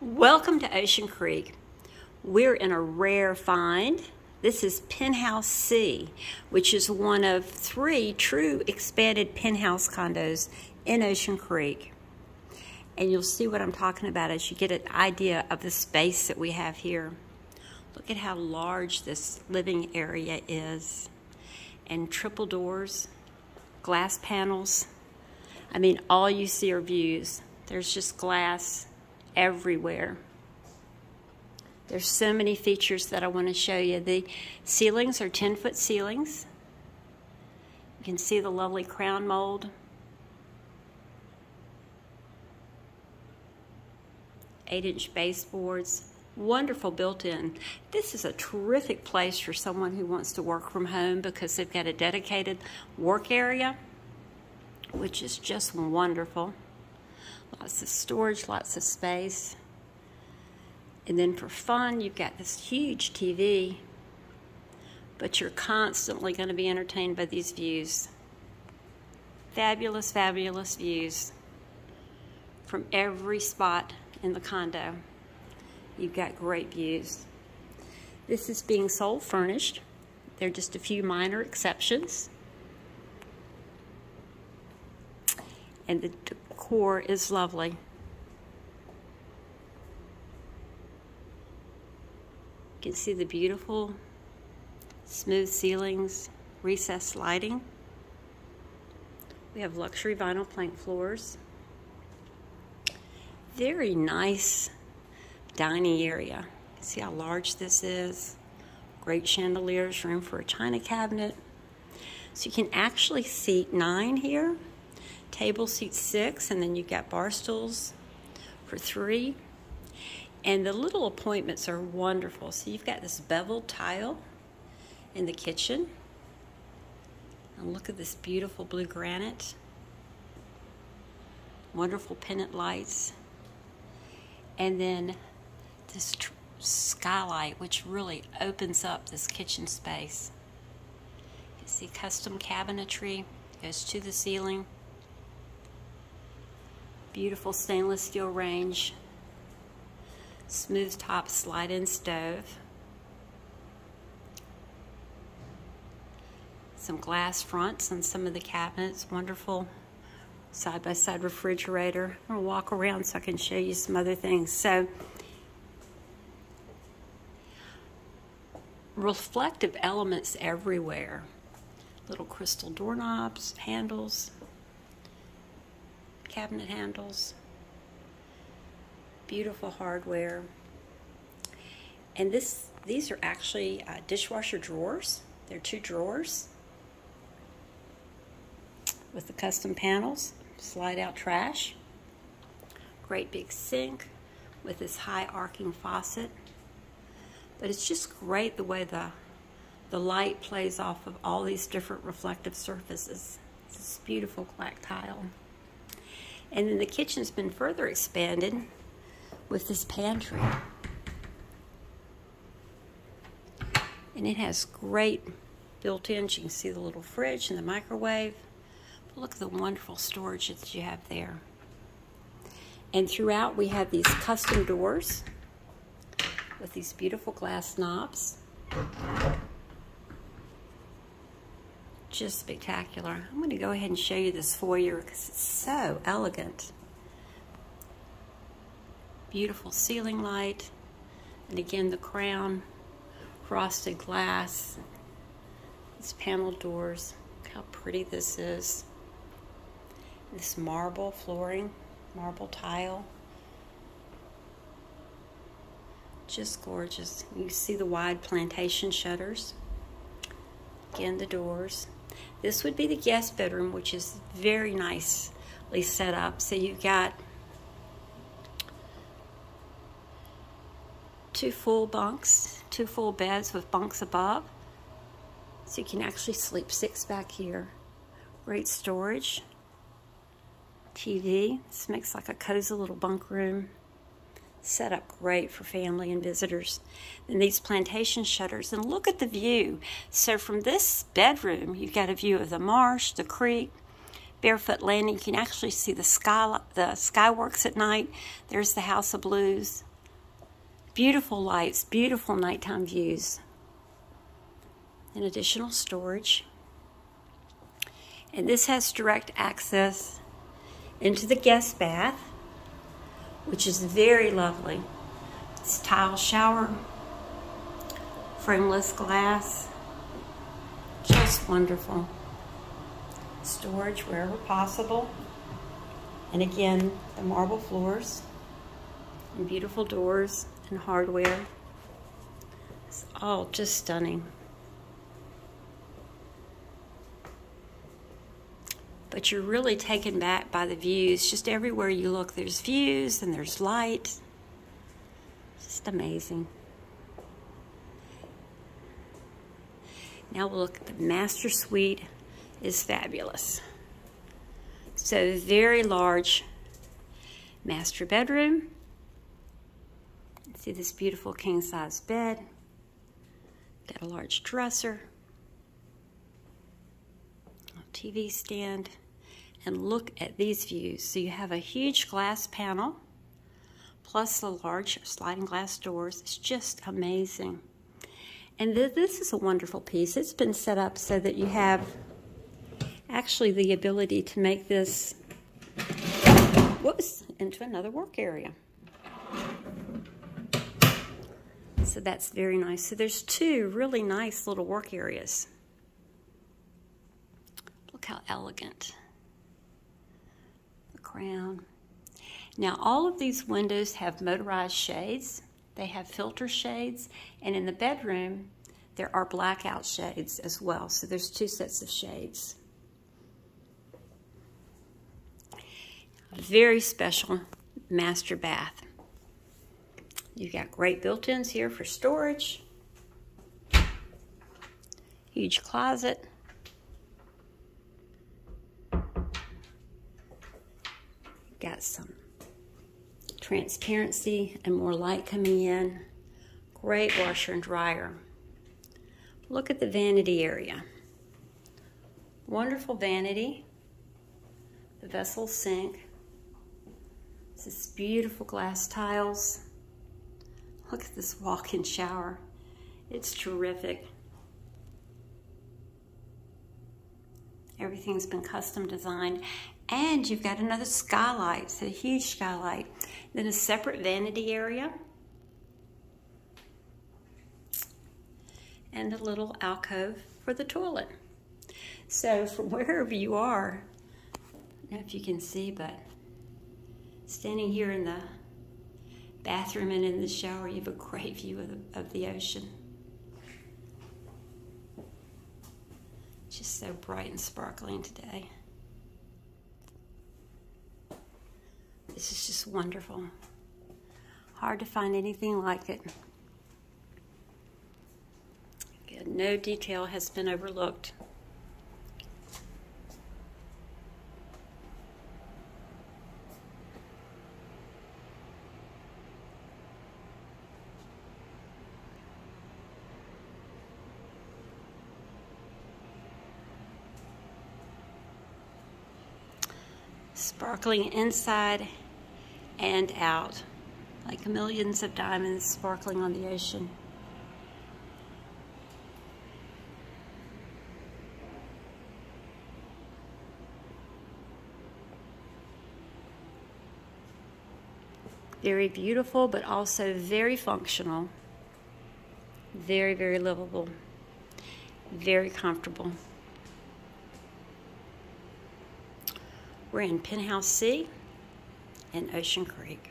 Welcome to Ocean Creek. We're in a rare find. This is Penthouse C, which is one of three true expanded penthouse condos in Ocean Creek. And you'll see what I'm talking about as you get an idea of the space that we have here. Look at how large this living area is. And triple doors, glass panels. I mean, all you see are views. There's just glass everywhere. There's so many features that I want to show you. The ceilings are 10 foot ceilings. You can see the lovely crown mold. Eight inch baseboards, wonderful built-in. This is a terrific place for someone who wants to work from home because they've got a dedicated work area, which is just wonderful. Lots of storage, lots of space. And then for fun, you've got this huge TV, but you're constantly going to be entertained by these views. Fabulous, fabulous views from every spot in the condo. You've got great views. This is being sold furnished. There are just a few minor exceptions. And the decor is lovely. You can see the beautiful smooth ceilings, recessed lighting. We have luxury vinyl plank floors. Very nice dining area. See how large this is? Great chandeliers, room for a china cabinet. So you can actually seat nine here table seats six, and then you've got bar stools for three. And the little appointments are wonderful. So you've got this beveled tile in the kitchen. And look at this beautiful blue granite. Wonderful pendant lights. And then this skylight, which really opens up this kitchen space. You see custom cabinetry, goes to the ceiling. Beautiful stainless steel range. Smooth top slide-in stove. Some glass fronts on some of the cabinets. Wonderful side-by-side -side refrigerator. I'm to walk around so I can show you some other things. So, reflective elements everywhere. Little crystal doorknobs, handles, cabinet handles, beautiful hardware. And this, these are actually uh, dishwasher drawers. They're two drawers with the custom panels, slide out trash. Great big sink with this high arcing faucet. But it's just great the way the, the light plays off of all these different reflective surfaces. It's this beautiful black tile. And then the kitchen's been further expanded with this pantry. And it has great built-ins. You can see the little fridge and the microwave. But look at the wonderful storage that you have there. And throughout we have these custom doors with these beautiful glass knobs just spectacular. I'm going to go ahead and show you this foyer because it's so elegant. Beautiful ceiling light. And again, the crown, frosted glass, these panel doors. Look how pretty this is. This marble flooring, marble tile. Just gorgeous. You see the wide plantation shutters. Again, the doors. This would be the guest bedroom, which is very nicely set up. So you've got two full bunks, two full beds with bunks above. So you can actually sleep six back here. Great storage. TV. This makes like a cozy little bunk room set up great for family and visitors. And these plantation shutters, and look at the view. So from this bedroom, you've got a view of the marsh, the creek, barefoot landing. You can actually see the sky, the skyworks at night. There's the House of Blues. Beautiful lights, beautiful nighttime views. And additional storage. And this has direct access into the guest bath, which is very lovely. It's tile shower, frameless glass, just wonderful. Storage wherever possible. And again, the marble floors and beautiful doors and hardware. It's all just stunning. But you're really taken back by the views. Just everywhere you look, there's views and there's light. Just amazing. Now we'll look at the master suite is fabulous. So very large master bedroom. See this beautiful king size bed. Got a large dresser. TV stand and look at these views. So you have a huge glass panel plus the large sliding glass doors. It's just amazing. And th this is a wonderful piece. It's been set up so that you have actually the ability to make this whoops, into another work area. So that's very nice. So there's two really nice little work areas. Look how elegant. Crown. Now all of these windows have motorized shades. They have filter shades. And in the bedroom, there are blackout shades as well. So there's two sets of shades. Very special master bath. You've got great built-ins here for storage. Huge closet. Got some transparency and more light coming in. Great washer and dryer. Look at the vanity area. Wonderful vanity. The vessel sink. This is beautiful glass tiles. Look at this walk-in shower. It's terrific. Everything's been custom designed and you've got another skylight, it's a huge skylight. Then a separate vanity area. And a little alcove for the toilet. So from wherever you are, I don't know if you can see, but standing here in the bathroom and in the shower, you have a great view of the, of the ocean. Just so bright and sparkling today. This is just wonderful. Hard to find anything like it. Again, no detail has been overlooked. sparkling inside and out, like millions of diamonds sparkling on the ocean. Very beautiful, but also very functional. Very, very livable. Very comfortable. We're in Penthouse C in Ocean Creek.